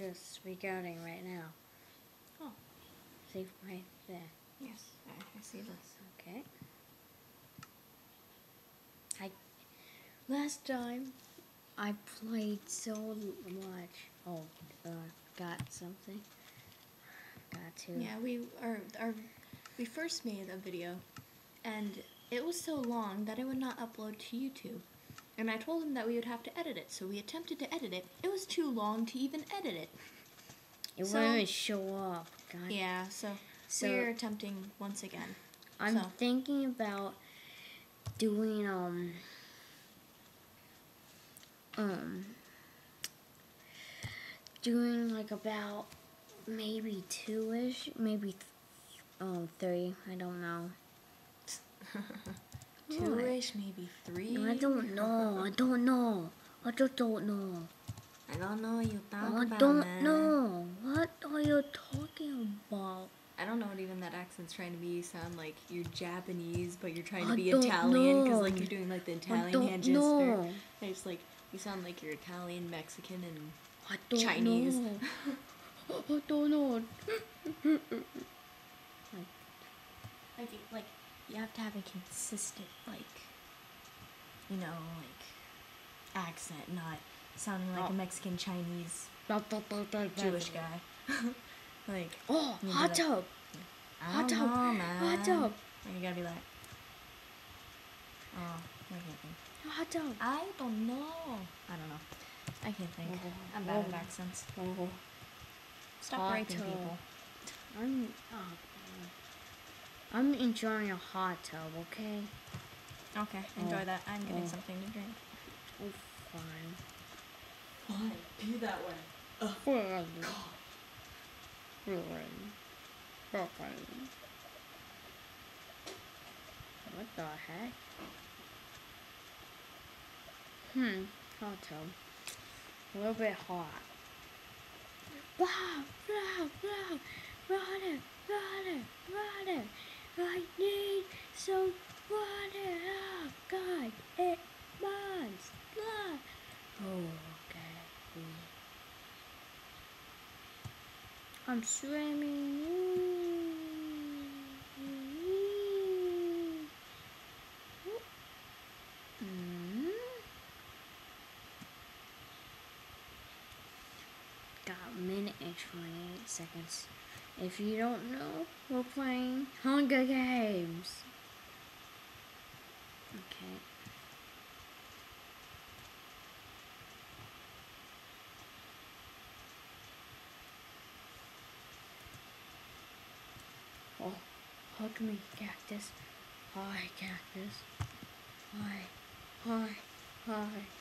just recording right now. Oh. See right there. Yes, I, I see this. Okay. I last time I played so much. Oh, uh, got something. Got to. Yeah, we our our we first made a video, and it was so long that it would not upload to YouTube. And I told him that we would have to edit it, so we attempted to edit it. It was too long to even edit it. It so- won't even show up. God. Yeah, so, So- we're attempting once again. I'm so. thinking about doing um um doing like about maybe two ish, maybe th- um three. I don't know. Two-ish, maybe three. I don't know. I don't know. I just don't know. I don't know. what You talk I about I don't man. know. What are you talking about? I don't know what even that accent's trying to be. You sound like you're Japanese, but you're trying I to be Italian because like you're doing like the I Italian hand gesture. know. And it's like you sound like you're Italian, Mexican, and I don't Chinese. know. I don't know. I think like you have to have a consistent like you know like accent, not sounding like Oh. a Mexican Chinese Jewish guy. like Oh, hot tub. I Hot tub. Hot tub. And you gotta be like, oh, I can't think. Hot tub. I don't know. I don't know. I can't think. Oh, I'm bad oh. at accents. Oh, Stop writing people. I'm. Uh, I'm enjoying a hot tub. Okay. Okay, enjoy Oh. that. I'm getting Oh. something to drink. Oh, fine. Fine, be that way. Fine. Fine. Fine. What the heck? Hmm. Hot tub. A little bit hot. Wow! Wow! Wow! Water! Water! Water! I need some water! Oh God! It! Ah. Oh, okay. I'm swimming. Mm. Got a minute and 28 seconds. If you don't know, we're playing Hunger Games. Okay. Oh, hug me, cactus. Hi, cactus. Hi, hi, hi.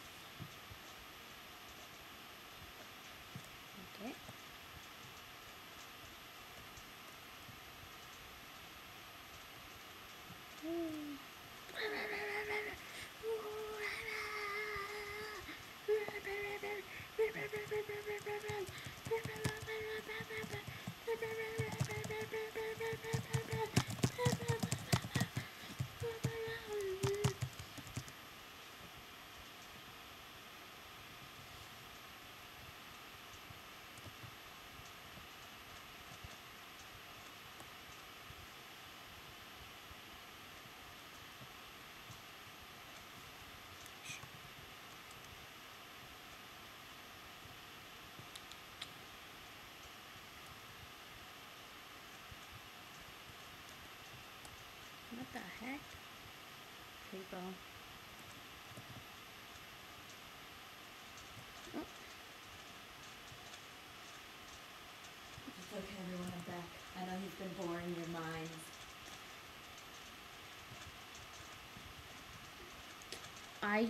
Heck? People. It's okay, everyone. I'm back. I know he's been boring your minds. I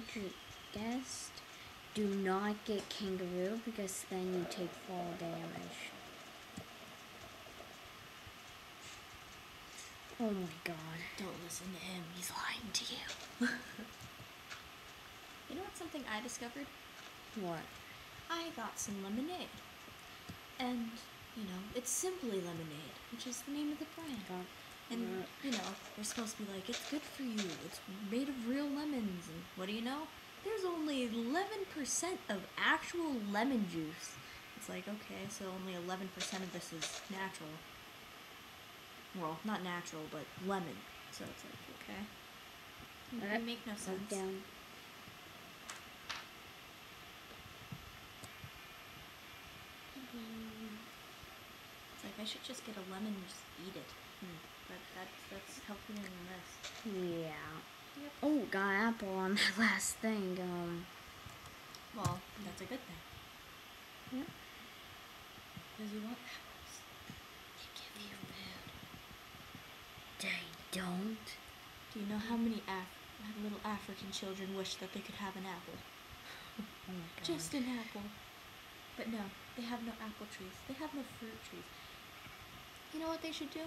guessed do not get kangaroo because then you take fall damage. Oh my god. Don't listen to him. He's lying to you. you know what? Something I discovered. What? I got some lemonade, and you know, it's simply lemonade, which is the name of the brand. Got And you know, they're supposed to be like, it's good for you. It's made of real lemons, and what do you know? There's only 11% of actual lemon juice It's like, okay, so only 11% of this is natural. Well, not natural, but lemon. So it's like, okay. Uh, It make no sense. down. It's like I should just get a lemon and just eat it. Hmm. But that's that's healthier than this. Yeah. Yep. Oh, got apple on that last thing. Um. Well, that's a good thing. Yeah. Because you want apples. They give you food. They don't. Do you know how many Af- little African children wish that they could have an apple? Oh. Just an apple. But no, they have no apple trees. They have no fruit trees. You know what they should do?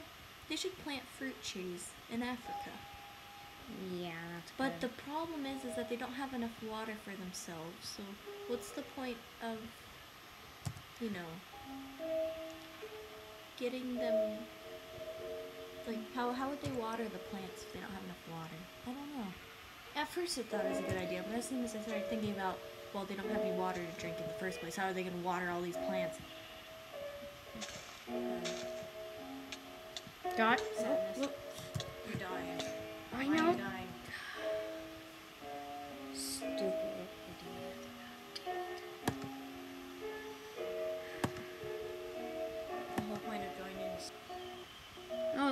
They should plant fruit trees in Africa. Yeah, that's But the problem is, is that they don't have enough water for themselves. So what's the point of, you know, getting them? Like, how how would they water the plants if they don't have enough water? I don't know. At first, I thought it was a good idea, but as soon as I started thinking about, well, they don't have any water to drink in the first place. How are they going to water all these plants? Dot. Sadness. Look, You're dying. I know.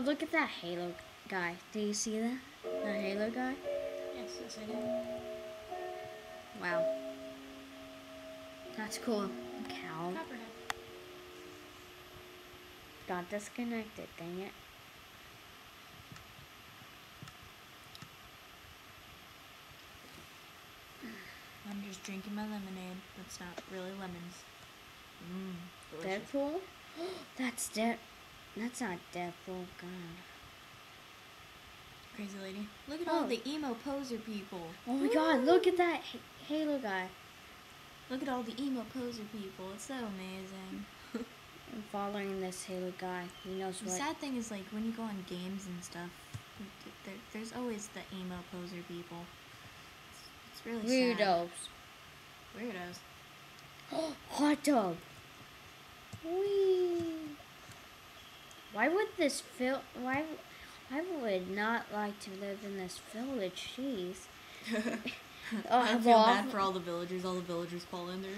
Oh, look at that Halo guy. Do you see that? The Halo guy? yes, yes, I do. Wow. That's cool. Cow. Copperhead. Got disconnected, dang it. I'm just drinking my lemonade. That's not really lemons. Mmm. Deadpool? That's Dead. That's not Deadpool. Oh God. Crazy lady. Look at all Oh. the emo poser people. Oh my God! Look at that Halo guy. Look at all the emo poser people. It's so amazing. I'm following this Halo guy. He knows The what. The sad thing is, like, when you go on games and stuff, there, there's always the emo poser people. It's, it's really sad. Weirdos. Weirdos. Hot dog. Whee. Why would this fil- Why? I would not like to live in this village. Jeez. Oh, I feel bad for all the villagers. All the villagers call in there.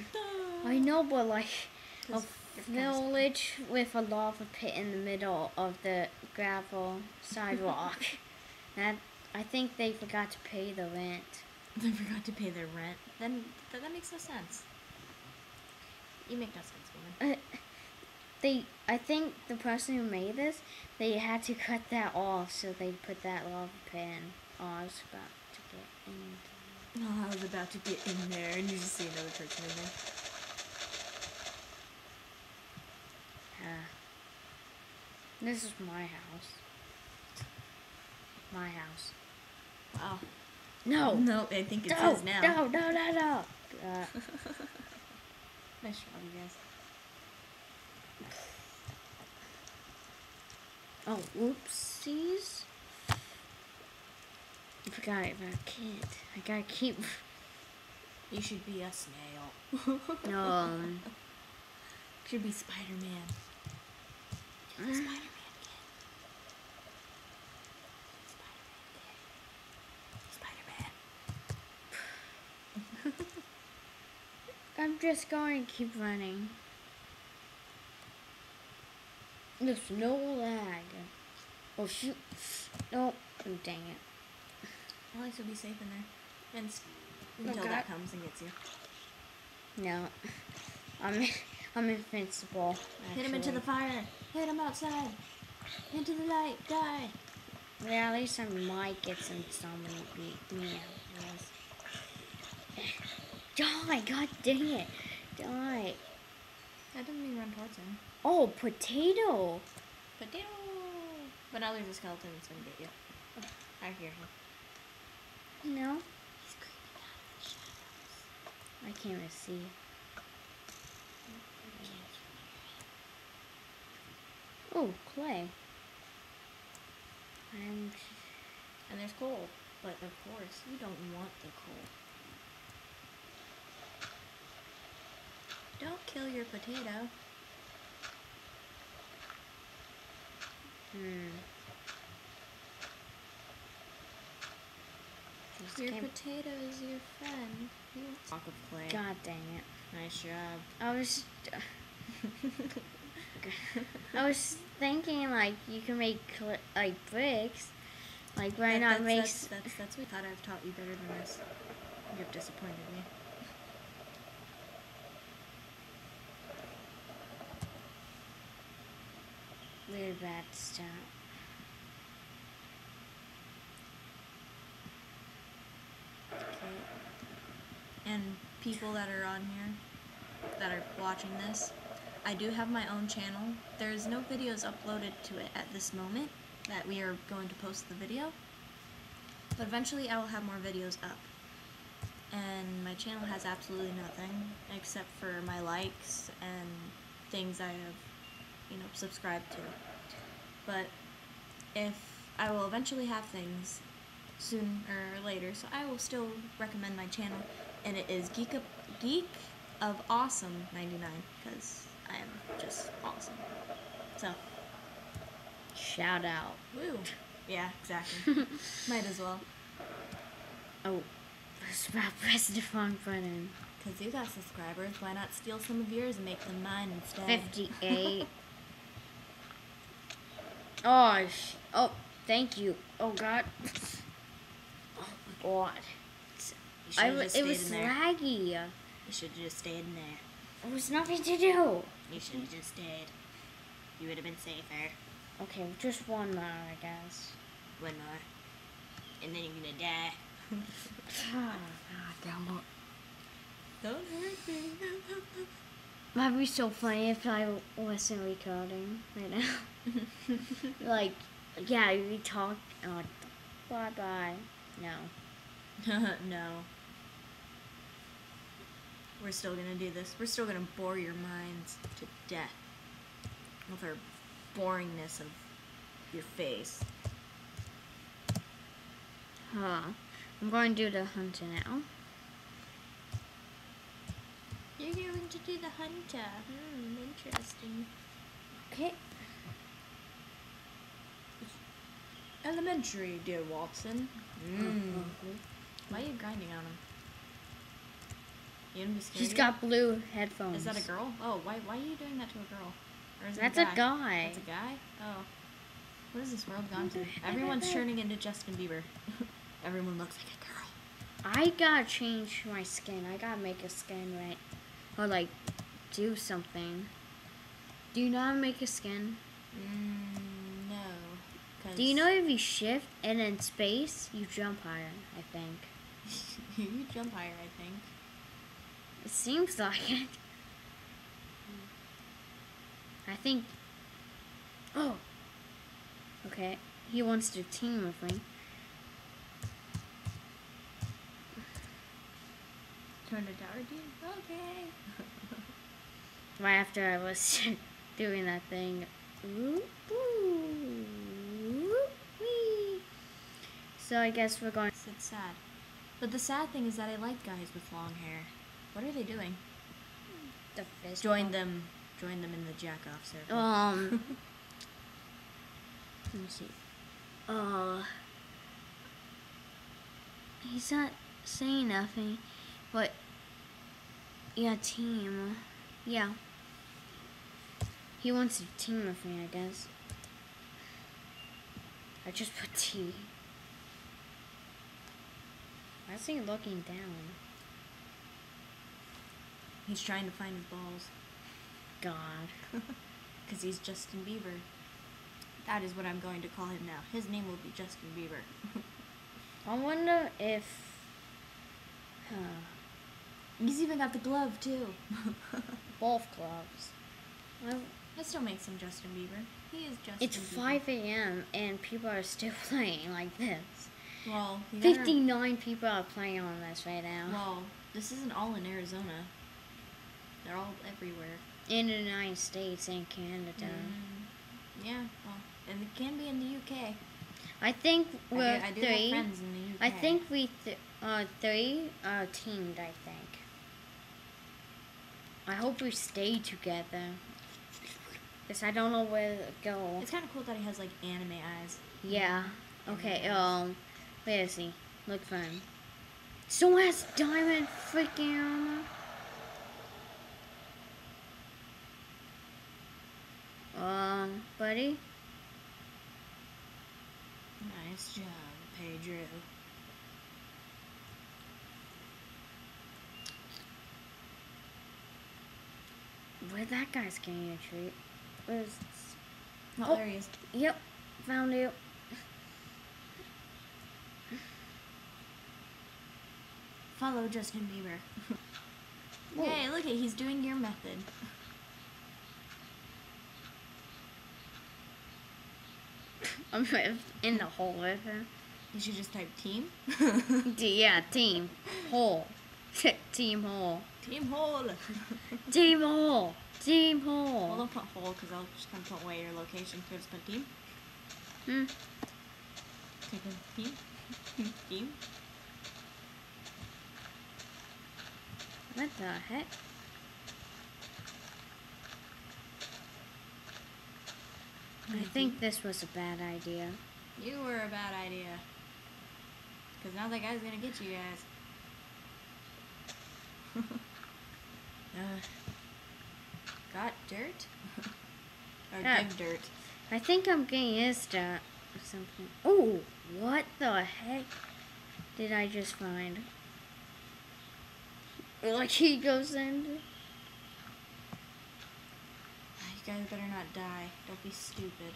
I know, but like a village with a lava pit in the middle of the gravel sidewalk. that I think they forgot to pay the rent. They forgot to pay their rent. Then th- that makes no sense. You make no sense, woman. Uh, they, I think the person who made this, they had to cut that off, so they put that lava pit in. Oh, I was about to get in. Oh, I was about to get in there, and you just see another person in there. Uh, this is my house. My house. Wow. No. No, I think it's no, his now. no, no, no, no. Uh, Nice job, you guys. Oh, whoopsies. I forgot about kid. I gotta keep. You should be a snail. Um. Should be Spider-Man. Spider-Man kid. Spider-Man kid. Spider-Man. I'm just going to keep running. There's no lag. Oh shoot. No. Oh, dang it. At least you'll be safe in there. And Oh, until that comes and gets you. No. I'm I'm invincible. Hit him into the fire. Hit him outside. Into the light. Die. Yeah, at least I might get some somebody beat me out. Die! God dang it! Die! That doesn't mean run towards him. Oh, potato! Potato. But now there's a skeleton that's gonna get you. I hear him. No, He's creeping out of the shadows. I can't even see. Oh, clay. And And there's coal. But of course, you don't want the coal. Don't kill your potato. Hmm. Just Your potato is your friend. Block of clay. God dang it. Nice job. I was I was thinking like you can make like bricks. Like why That- not that's, make That's, that's, that's we thought I've taught you better than this. You've disappointed me. Really bad stuff. Okay. And people that are on here, that are watching this, I do have my own channel. There's no videos uploaded to it at this moment that we are going to post the video. But eventually I will have more videos up. And my channel has absolutely nothing except for my likes and things I have, you know, subscribe to. But if I will eventually have things sooner or later, so I will still recommend my channel, and it is Geek of, Geek of Awesome 99 because I am just awesome. So, Shout out. woo. Yeah, exactly. Might as well. Oh, press, press the wrong button. Because you got subscribers, why not steal some of yours and make them mine instead? 58. oh, sh- oh, thank you. Oh, God. Oh, my God. You I should have w- just it was laggy. You should have just stayed in there. There was nothing to do. You should have just stayed. You would have been safer. Okay, just one more, I guess. One more. And then you're gonna die. Ah, God. Don't hurt me. That'd be so funny if I wasn't recording right now. like, yeah, we talk. Oh, bye bye. No. no. We're still gonna do this. We're still gonna bore your minds to death with our boringness of your face. Huh. I'm going to do the hunter now. You're going to do the hunter. Hmm, interesting. Okay. Elementary, dear Watson. Mm. Why are you grinding on him? You gonna be scared? He's got blue headphones. Is that a girl? Oh, why why are you doing that to a girl? Or is That's a a guy? guy. That's a guy? Oh. What has this world gone to? Everyone's turning into Justin Bieber. Everyone looks like a girl. I gotta change my skin. I gotta make a skin right. Or like, do something. Do you know how to make a skin? Mm, no. Do you know if you shift and then space, you jump higher, I think. you jump higher, I think. It seems like it. I think. Oh. Okay. He wants to team with me. Turn the tower, dude. Okay. Right after I was doing that thing. Whoop, wee. So I guess we're going. It's sad. But the sad thing is that I like guys with long hair. What are they doing? The fist Join them. Join them in the jack off circle. Um. let me see. Uh. He's not saying nothing, but yeah, team. Yeah. He wants to team with me, I guess. I just put T. Why is he looking down? He's trying to find his balls. God. Because he's Justin Bieber. That is what I'm going to call him now. His name will be Justin Bieber. I wonder if. Huh. He's even got the glove, too. Both gloves. Well, that still makes him Justin Bieber. He is Justin It's Bieber. 5 a.m. and people are still playing like this. Well, you gotta- 59 people are playing on this right now. Well, this isn't all in Arizona. They're all everywhere. in the United States and Canada. Mm, yeah, well, and it can be in the UK. I think we're do, I do three. have friends in the UK. I think we th- uh, three are teamed, I think. I hope we stay together. Cause I don't know where to go. It's kind of cool that he has like anime eyes. Yeah. Okay. Um. Where is see. Look for him. So has diamond freaking armor. Um, buddy. Nice job, Pedro. Where that guy's getting a treat? Where's? Oh, Oh. there he is. Yep. Found you. Follow Justin Bieber. Yay, look at he's doing your method. I'm in the hole with him. You should just type team. D- yeah, team hole. team hole. Team hole. Team hole. Team well, hole. don't put hole because I'll just kind of put away your location. So just put team. Hmm. Team. team. What the heck? I think this was a bad idea. You were a bad idea. Because now that guy's gonna get you guys. Uh, got dirt? or Yeah. give dirt. I think I'm getting his or something. Oh, what the heck did I just find? Like he goes in. You guys better not die. Don't be stupid.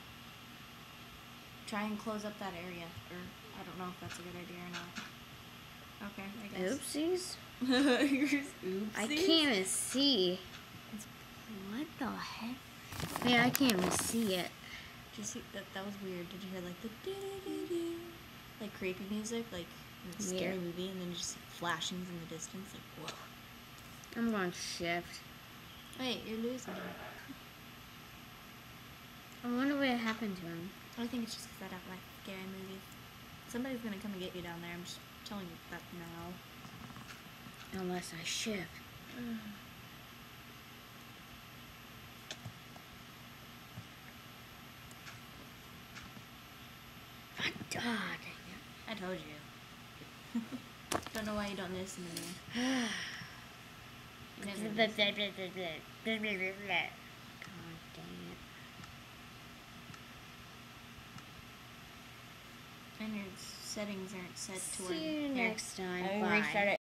Try and close up that area. Or, I don't know if that's a good idea or not. Okay, I guess. Oopsies. Oopsies. I can't even see. What the heck? Yeah, I can't even see it. Did you see that? That was weird. Did you hear like the doo-doo-doo-doo? like creepy music, like in a scary Yeah. movie, and then just flashings in the distance, like whoa. I'm going to shift. Wait, you're losing. him. I wonder what happened to him. I think it's just because I don't like scary movies. Somebody's gonna come and get you down there. I'm telling you that now. Unless I shift. Ah, dang I told you. don't know why you don't listen to me. it. You never God listen. dang it. And your settings aren't set to where. See you next time. I Bye. restart it.